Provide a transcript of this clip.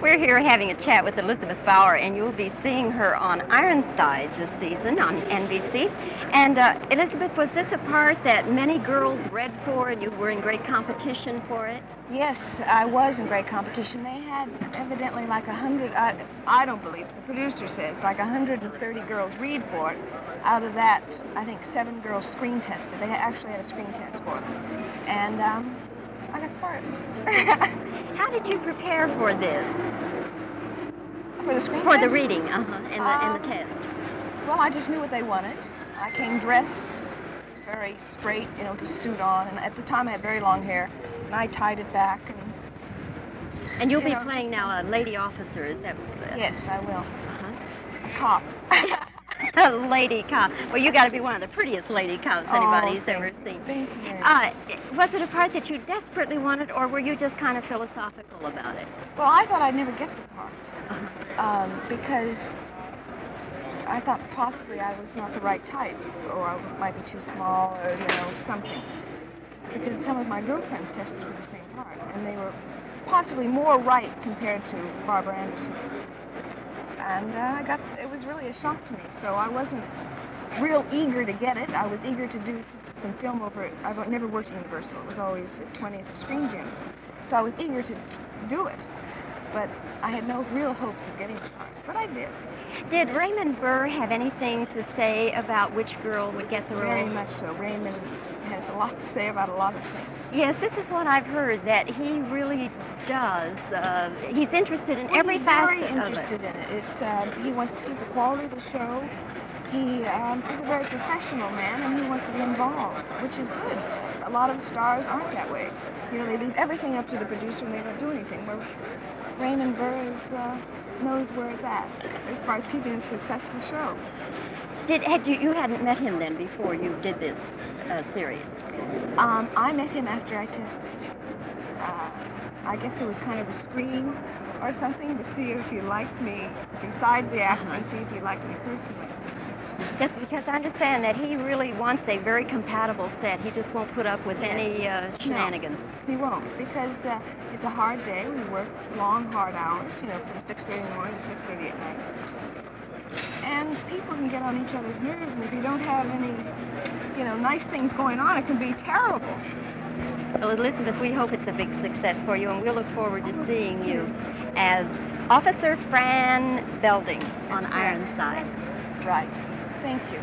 We're here having a chat with Elizabeth Baur, and you'll be seeing her on Ironside this season on NBC. And uh, Elizabeth, was this a part that many girls read for, and you were in great competition for it? Yes, I was in great competition. They had evidently like a hundred, I, I don't believe, the producer says, like 130 girls read for it. Out of that, I think seven girls screen tested. They actually had a screen test for it. And um, I got the. How did you prepare for this? For the screen For test? the reading, uh-huh, and, the, and Um, the test. Well, I just knew what they wanted. I came dressed very straight, you know, with a suit on. And at the time, I had very long hair, and I tied it back. And And you'll you be know, playing now a lady officer, is that? Uh, yes, I will. Uh-huh. A cop. A lady cop. Well, you got to be one of the prettiest lady cops Oh, anybody's thank- ever seen. Thank you. Uh, was it a part that you desperately wanted, or were you just kind of philosophical about it? Well, I thought I'd never get the part Uh-huh. um, because I thought possibly I was not the right type, or I might be too small, or you know something. Because some of my girlfriends tested for the same part, and they were possibly more right compared to Barbara Anderson. And uh, I got it was really a shock to me. So I wasn't real eager to get it. I was eager to do some, some film over it. I've never worked at Universal. It was always at 20th Screen Gems. So I was eager to do it. But I had no real hopes of getting the part. But I did. Did Raymond Burr have anything to say about which girl would get the role? Very much so. Raymond has a lot to say about a lot of things. Yes, this is what I've heard that he really does. Uh, he's interested in Well, every facet of it. he's very interested in it. It's uh, he wants to keep the quality of the show. He um, is a very professional man, and he wants to be involved, which is good. A lot of stars aren't that way. You know, they leave everything up to the producer, and they don't do anything. Where Raymond Burr uh, knows where it's at as far as keeping a successful show. Did had you you hadn't met him then before you did this uh, series? Um, I met him after I tested. Uh, I guess it was kind of a screen or something to see if he liked me besides the acting, see if he liked me personally. Yes, because I understand that he really wants a very compatible set. He just won't put up with any Yes. uh, shenanigans. He won't because uh, it's a hard day. We work long, hard hours, you know, from 6.30 in the morning to 6.30 at night. And people can get on each other's nerves, and if you don't have any, you know, nice things going on, it can be terrible. Well, Elizabeth, we hope it's a big success for you, and we'll look forward to seeing you as Officer Fran Belding on correct. Ironside. That's right. Thank you.